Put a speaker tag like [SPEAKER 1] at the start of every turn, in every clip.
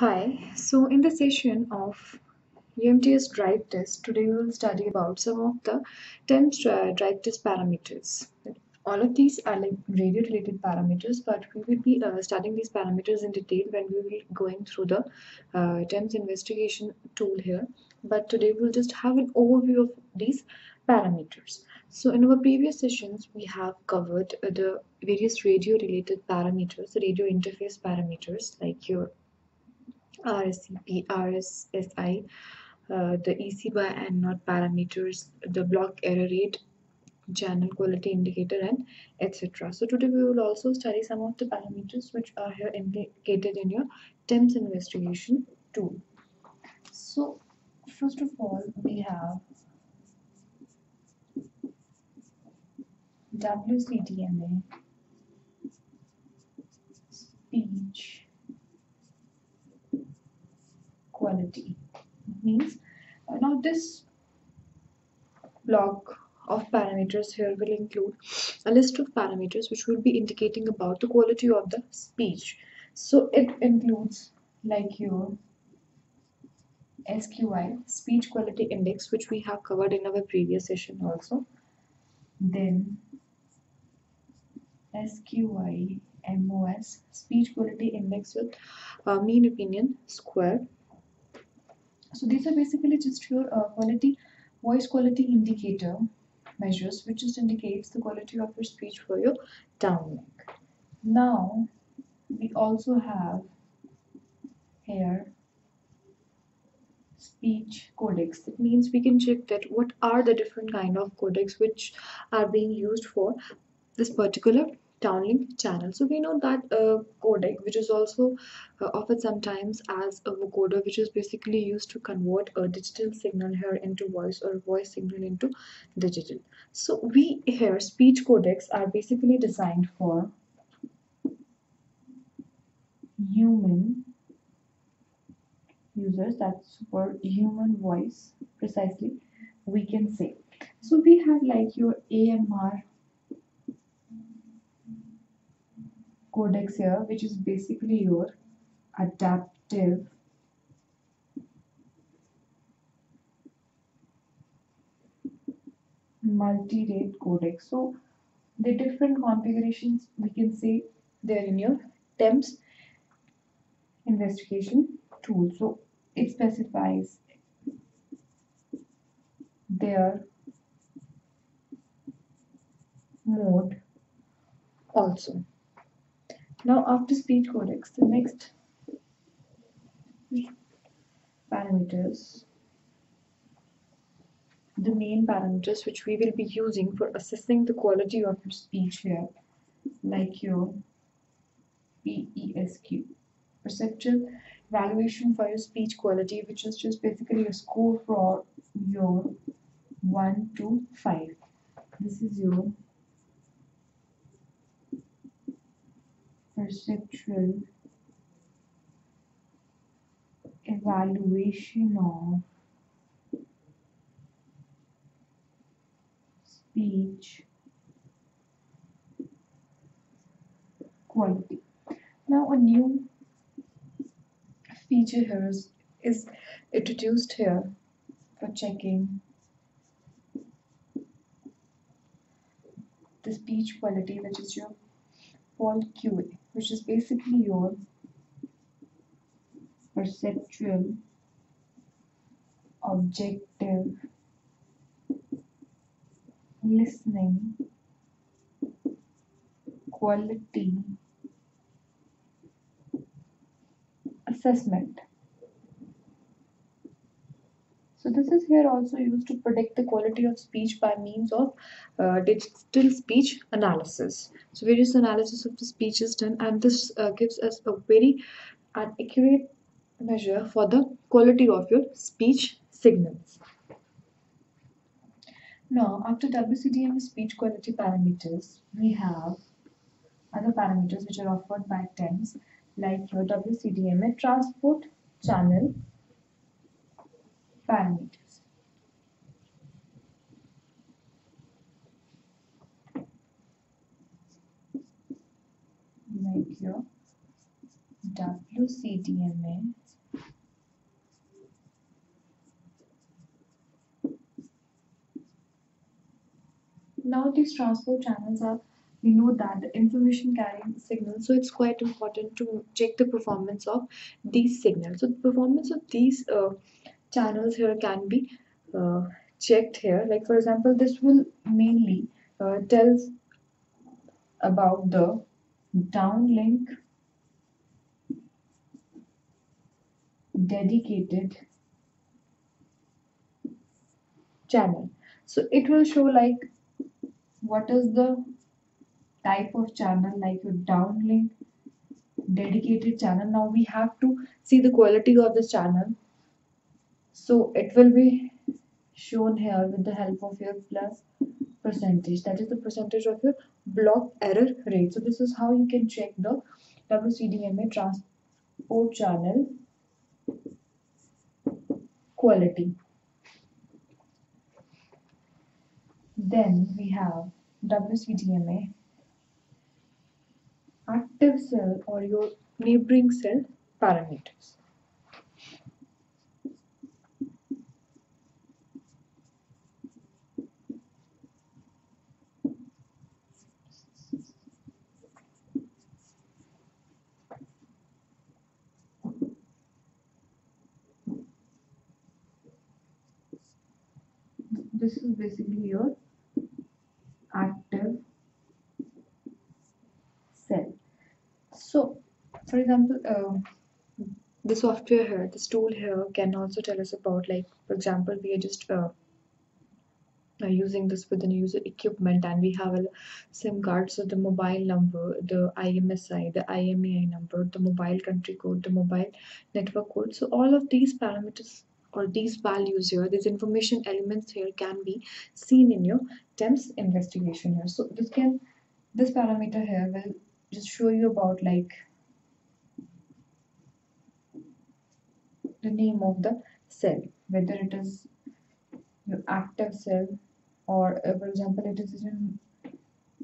[SPEAKER 1] Hi, so in the session of UMTS drive test, today we will study about some of the TEMS dri- drive test parameters. All of these are like radio related parameters, but we will be uh, studying these parameters in detail when we will be going through the uh, TEMS investigation tool here. But today we'll just have an overview of these parameters. So in our previous sessions, we have covered the various radio related parameters, the radio interface parameters like your RSCP, RSSI, uh, the EC by and not parameters, the block error rate, channel quality indicator, and etc. So today we will also study some of the parameters which are here indicated in your TEMS investigation tool. So first of all, we have WCDMA speech quality. Means uh, now this block of parameters here will include a list of parameters which will be indicating about the quality of the speech. So it includes like your SQI speech quality index which we have covered in our previous session also. Then SQI MOS speech quality index with uh, mean opinion score so these are basically just your uh, quality, voice quality indicator measures, which just indicates the quality of your speech for your downlink. Now, we also have here speech codecs. That means we can check that what are the different kind of codecs which are being used for this particular downlink channel. So we know that uh, codec, which is also uh, offered sometimes as a vocoder, which is basically used to convert a digital signal here into voice or voice signal into digital. So we here speech codecs are basically designed for human users. That's for human voice precisely. We can say. So we have like your AMR codecs here, which is basically your adaptive multi-rate codec. So the different configurations we can say they're in your TEMS investigation tool. So it specifies their mode also. Now after speech codecs, the next parameters, the main parameters which we will be using for assessing the quality of your speech here, like your PESQ, perceptual evaluation for your speech quality, which is just basically a score for your 1 to 5. This is your perceptual evaluation of speech quality. Now a new feature here is, is introduced here for checking the speech quality which is your POL QA which is basically your perceptual objective listening quality assessment. So this is here also used to predict the quality of speech by means of uh, digital speech analysis. So various analysis of the speech is done and this uh, gives us a very accurate measure for the quality of your speech signals. Now, after WCDM speech quality parameters, we have other parameters which are offered by TEMS like your WCDMA transport channel parameters. Your WCDMA now these transport channels are we know that the information carrying signals so it's quite important to check the performance of these signals so the performance of these uh, channels here can be uh, checked here. Like for example this will mainly uh, tells about the downlink dedicated channel. So it will show like what is the type of channel like your downlink dedicated channel. Now we have to see the quality of this channel so it will be shown here with the help of your plus percentage. That is the percentage of your block error rate. So this is how you can check the WCDMA transport channel quality. Then we have WCDMA active cell or your neighboring cell parameters. This is basically your active cell. So, for example, uh, the software here, this tool here can also tell us about, like, for example, we are just uh, uh, using this with the user equipment and we have a SIM card, so the mobile number, the IMSI, the IMEI number, the mobile country code, the mobile network code. So, all of these parameters or these values here, these information elements here can be seen in your TEMS investigation here. So this can, this parameter here will just show you about like the name of the cell, whether it is your active cell or uh, for example it is a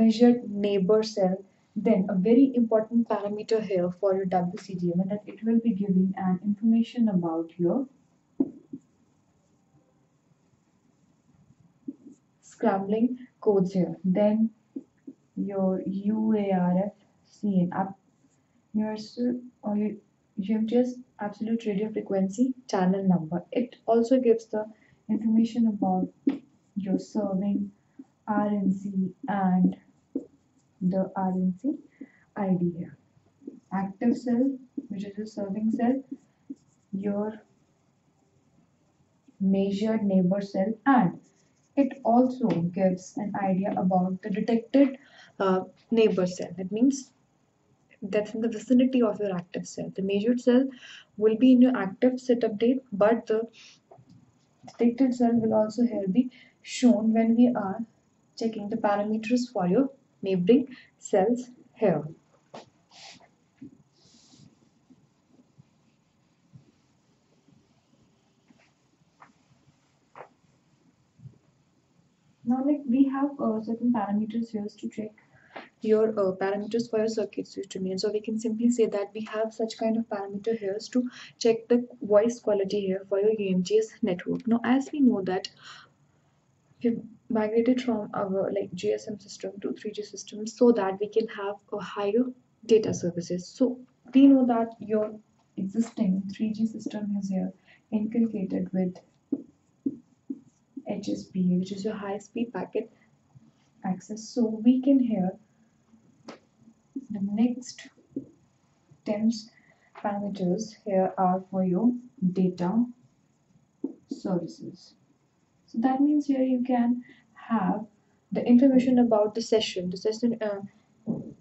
[SPEAKER 1] measured neighbor cell then a very important parameter here for your WCDM that it will be giving an information about your scrambling codes here. Then your UARF CN up universal or UMTS absolute radio frequency channel number. It also gives the information about your serving RNC and the RNC ID here. Active cell, which is your serving cell, your measured neighbor cell and it also gives an idea about the detected uh, neighbor cell. That means that's in the vicinity of your active cell. The measured cell will be in your active set update, but the detected cell will also here be shown when we are checking the parameters for your neighboring cells here. Now, like we have uh, certain parameters here to check your uh, parameters for your circuit system and so we can simply say that we have such kind of parameter here to check the voice quality here for your UMTS network. Now, as we know that we've migrated from our like GSM system to 3G system so that we can have a higher data services. So we know that your existing 3G system is here inculcated with HSPA, which is your high speed packet access. So we can hear the next TEMS parameters here are for your data services. So that means here you can have the information about the session, the session uh,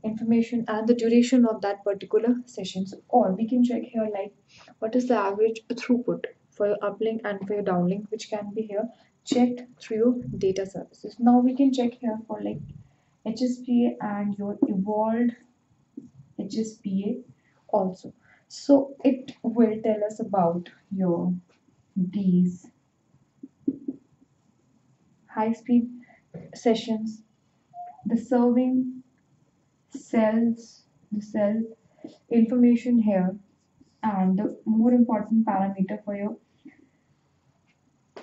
[SPEAKER 1] information and the duration of that particular sessions or we can check here like what is the average throughput for your uplink and for your downlink which can be here checked through data services. Now we can check here for like HSPA and your evolved HSPA also. So it will tell us about your these high speed sessions, the serving cells, the cell information here and the more important parameter for your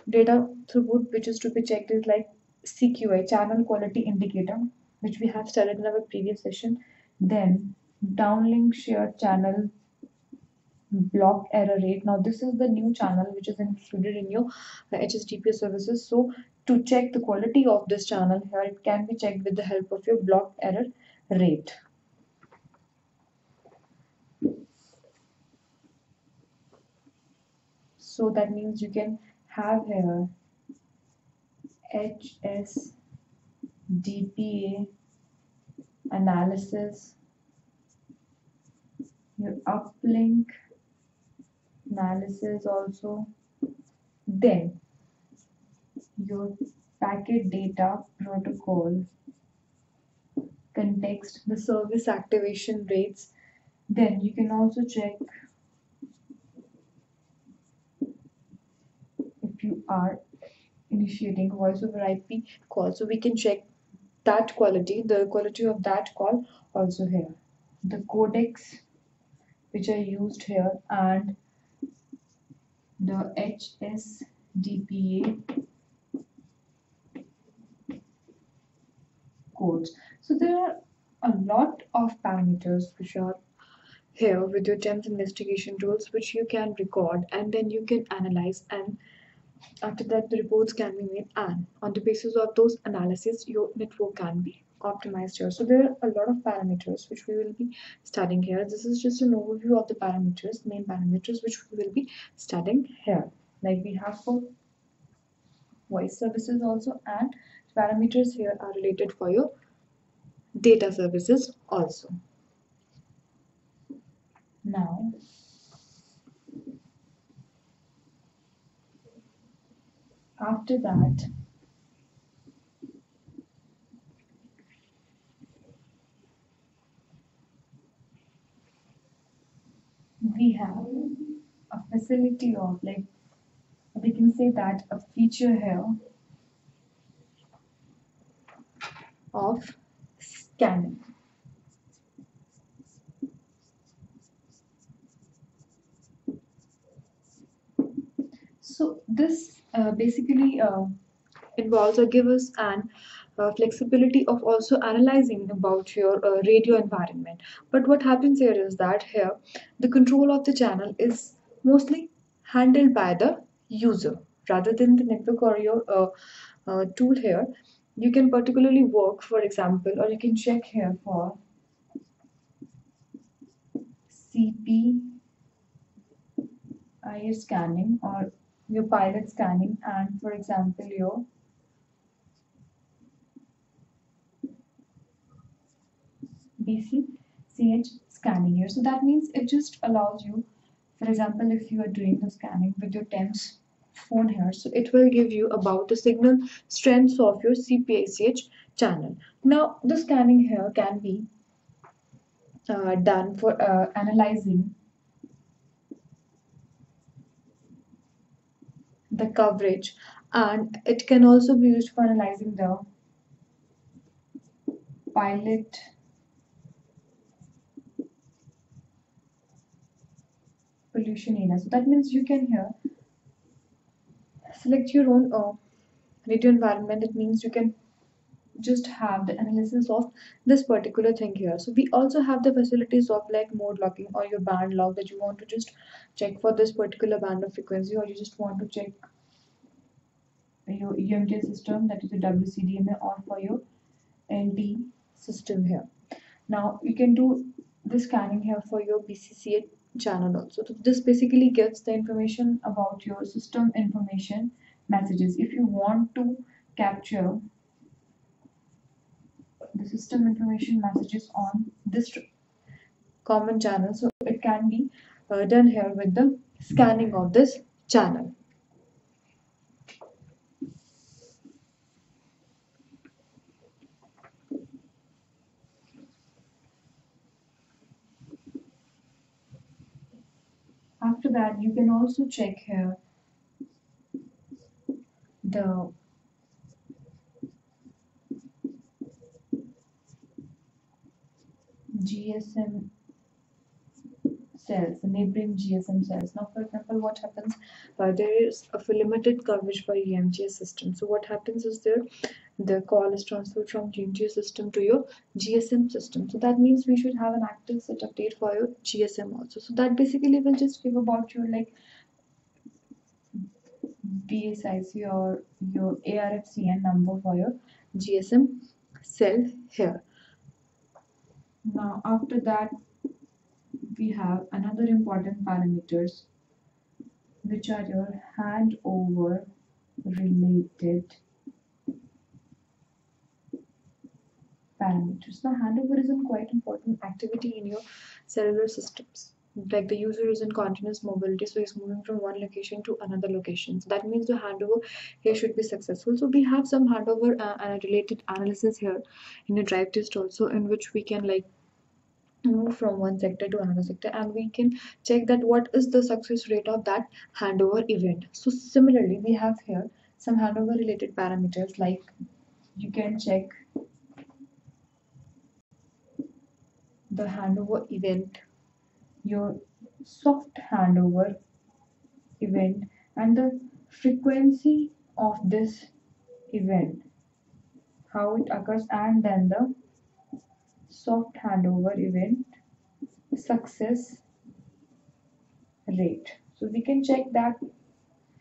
[SPEAKER 1] data throughput which is to be checked is like CQI channel quality indicator which we have studied in our previous session. Then downlink shared channel block error rate. Now this is the new channel which is included in your uh, services. So to check the quality of this channel here it can be checked with the help of your block error rate. So that means you can have here HSDPA analysis. Your uplink analysis also. Then your packet data protocol context the service activation rates. Then you can also check if you are initiating voice over IP call so we can check that quality the quality of that call also here the codecs which are used here and the HSDPA codes. So there are a lot of parameters which are here with your TEMS investigation tools which you can record and then you can analyze and after that the reports can be made and on the basis of those analysis your network can be optimized here. So there are a lot of parameters which we will be studying here. This is just an overview of the parameters, main parameters which we will be studying here. Like we have for voice services also and parameters here are related for your data services also. Now, after that, we have a facility of like we can say that a feature here of scanning. So this uh, basically uh, involves or gives us an uh, flexibility of also analyzing about your uh, radio environment. But what happens here is that here the control of the channel is mostly handled by the user rather than the network or your uh, uh, tool here. You can particularly work, for example, or you can check here for CP IS scanning or your pilot scanning and for example your BCCH scanning here. So that means it just allows you, for example, if you are doing the scanning with your TEMS phone here, so it will give you about the signal strengths of your CPICH channel. Now, the scanning here can be uh, done for uh, analyzing the coverage and it can also be used for analyzing the pilot pollution area. So that means you can here select your own uh, radio environment. It means you can just have the analysis of this particular thing here. So we also have the facilities of like mode locking or your band lock that you want to just check for this particular band of frequency or you just want to check your EMT system that is a WCDMA or for your NT system here. Now you can do the scanning here for your BCCH channel also. So this basically gets the information about your system information messages. If you want to capture the system information messages on this common channel, so it can be uh, done here with the scanning of this channel. After that, you can also check here the GSM cells, the neighboring GSM cells. Now, for example, what happens? Uh, there is a limited coverage by UMTS system. So what happens is there the call is transferred from UMTS system to your GSM system. So that means we should have an active set update for your GSM also. So that basically will just give about your like BSIC or your ARFCN number for your GSM cell here. Now after that we have another important parameters which are your handover related parameters. Now handover is a quite important activity in your cellular systems like the user is in continuous mobility so he's moving from one location to another location. So that means the handover here should be successful. So we have some handover uh, and related analysis here in a drive test also in which we can like move from one sector to another sector and we can check that what is the success rate of that handover event. So similarly we have here some handover related parameters like you can check the handover event your soft handover event and the frequency of this event. How it occurs and then the soft handover event success rate. So we can check that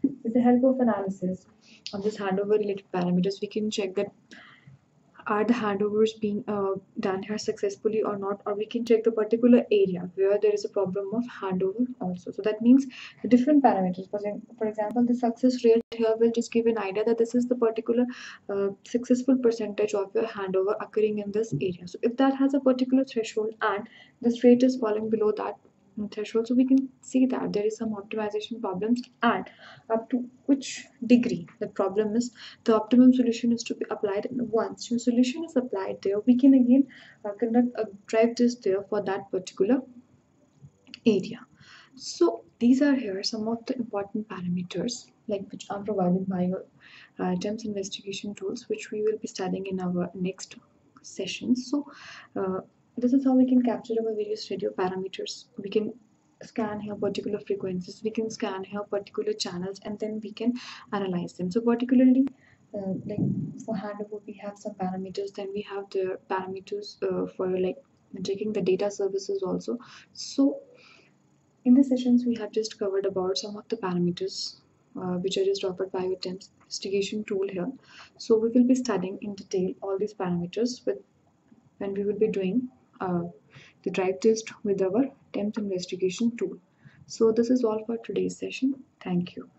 [SPEAKER 1] with the help of analysis. Of this handover related parameters we can check that are the handovers being uh, done here successfully or not or we can check the particular area where there is a problem of handover also. So that means the different parameters. For, for example the success rate here will just give an idea that this is the particular uh, successful percentage of your handover occurring in this area. So if that has a particular threshold and this rate is falling below that threshold so we can see that there is some optimization problems and up to which degree the problem is the optimum solution is to be applied and once. Your solution is applied there we can again uh, conduct a drive test there for that particular area. So these are here some of the important parameters like which are provided by your uh, TEMS investigation tools which we will be studying in our next sessions so uh, this is how we can capture our various radio parameters. We can scan here particular frequencies we can scan here particular channels and then we can analyze them. So particularly uh, like for handover we have some parameters then we have the parameters uh, for like checking the data services also. So in the sessions we have just covered about some of the parameters uh, which are just offered by your investigation tool here. So we will be studying in detail all these parameters with when we will be doing uh, the drive test with our TEMS investigation tool. So this is all for today's session. Thank you.